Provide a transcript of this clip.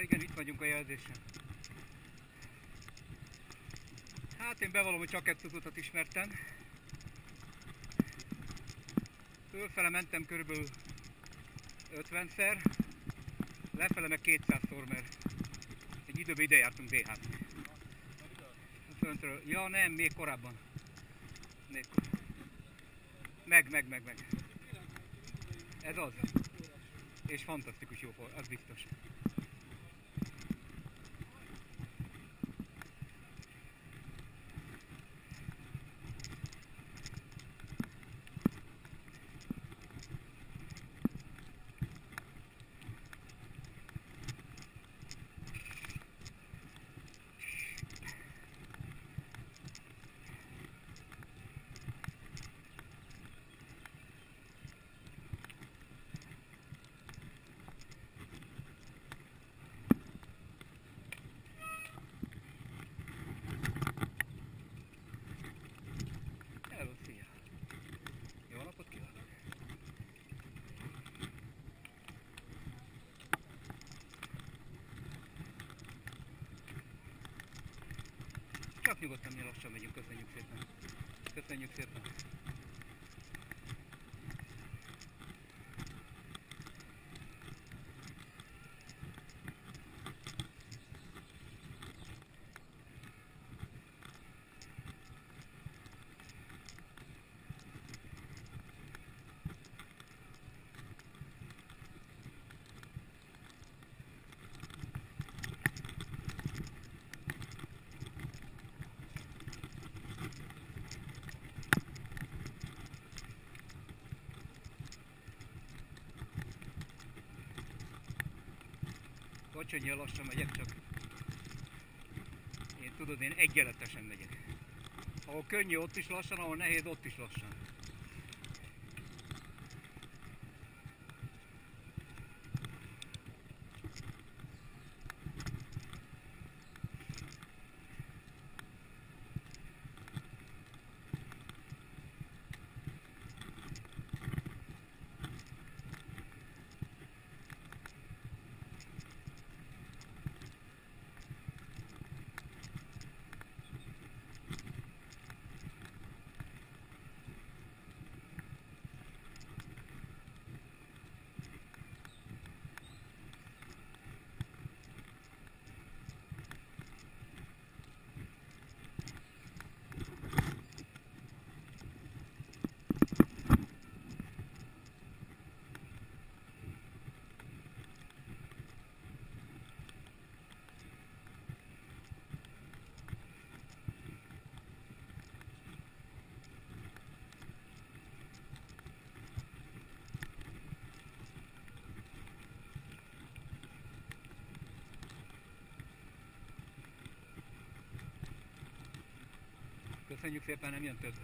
Igen, itt vagyunk a jelzésen. Hát én bevallom, hogy csak kettő utat ismertem. Fölfele mentem körülbelül 50-szer, lefele meg 200-szor, mert egy időben ide jártunk dh Föntről. Ja nem, még korábban. Még. Meg, meg, meg, meg. Ez az. És fantasztikus jó, az biztos. Nyugodtan mi lassan megyünk, köszönjük szépen! Köszönjük szépen! Ilyen lassan megyek, csak én tudod, én egyenletesen megyek. Ahol könnyű, ott is lassan, ahol nehéz, ott is lassan. Köszönjük szépen, nem jön több.